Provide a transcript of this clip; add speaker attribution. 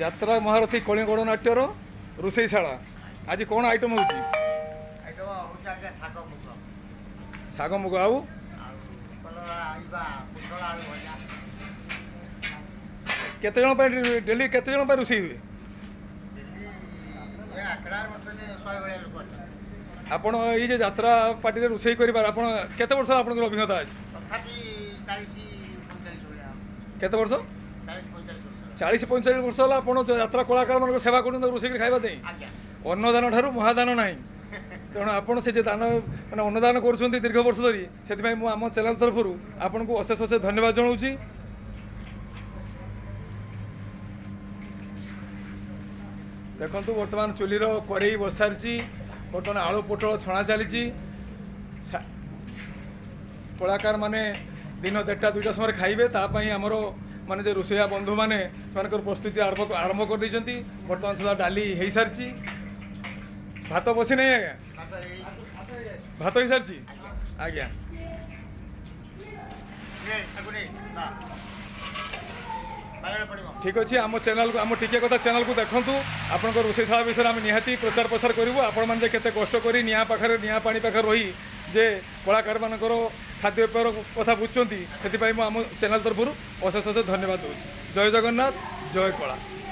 Speaker 1: ଯାତ୍ରା ମହାରଥୀ କଳିଙ୍ଗ ଗଣନାଟ୍ୟର ରୋଷେଇଶାଳା ଆଜି କ'ଣ ଆଇଟମ୍ ହେଉଛି
Speaker 2: ଶାଗ ମୁଗ
Speaker 1: ଆଉ କେତେଜଣ ପାଇଁ ଡେଲି କେତେ ଜଣ ପାଇଁ ରୋଷେଇ ହୁଏ ଆପଣ ଏଇ ଯେ ଯାତ୍ରା ପାର୍ଟିରେ ରୋଷେଇ କରିବାର ଆପଣ କେତେ ବର୍ଷ ଆପଣଙ୍କର ଅଭିଜ୍ଞତା ଅଛି କେତେ ବର୍ଷ
Speaker 2: ଚାଳିଶ ପଇଁଚାଳିଶ ବର୍ଷ
Speaker 1: ହେଲା ଆପଣ ଯାତ୍ରା କଳାକାରମାନଙ୍କ ସେବା କରୁଛନ୍ତି ରୋଷେଇ ଖାଇବା ପାଇଁ ଅନ୍ନଦାନ ଠାରୁ ମହାଦାନ ନାହିଁ ତେଣୁ ଆପଣ ସେ ଯେ ଦାନ ମାନେ ଅନୁଦାନ କରୁଛନ୍ତି ଦୀର୍ଘ ବର୍ଷ ଧରି ସେଥିପାଇଁ ମୁଁ ଆମ ଚ୍ୟାନେଲ୍ ତରଫରୁ ଆପଣଙ୍କୁ ଅଶେଷ ଅଶେଷ ଧନ୍ୟବାଦ ଜଣାଉଛି ଦେଖନ୍ତୁ ବର୍ତ୍ତମାନ ଚୁଲିର କଡ଼େଇ ବସାରିଛି ବର୍ତ୍ତମାନ ଆଳୁ ପୋଟଳ ଛଣା ଚାଲିଛି କଳାକାରମାନେ ଦିନ ଦେଢ଼ଟା ଦୁଇଟା ସମୟରେ ଖାଇବେ ତା ପାଇଁ ଆମର ମାନେ ଯେଉଁ ରୋଷେଇଆ ବନ୍ଧୁମାନେ ସେମାନଙ୍କର ପ୍ରସ୍ତୁତି ଆରମ୍ଭ ଆରମ୍ଭ କରିଦେଇଛନ୍ତି ବର୍ତ୍ତମାନ ସୁଦ୍ଧା ଡାଲି ভাত ଭାତ ବସି আজ্ঞা ଆଜ୍ଞା
Speaker 2: ଭାତ
Speaker 1: সারি ଆଜ୍ଞା ঠিক আছে আমার চ্যানেল আমার টিকিয়ে কথা চ্যানেল দেখুন আপনার রোষেইশালা বিষয়ে আমি নিহতি প্রচার প্রসার করবু আপনার যে কত কষ্ট করে নিয়া পাখে নিয়া পাখে রই যে কলাকার মানুষ ଖାଦ୍ୟପେୟର କଥା ବୁଝୁଛନ୍ତି ସେଥିପାଇଁ ମୁଁ ଆମ ଚ୍ୟାନେଲ୍ ତରଫରୁ ଅଶେଷ ଅଶେଷ ଧନ୍ୟବାଦ ଦେଉଛି ଜୟ ଜଗନ୍ନାଥ ଜୟ କଳା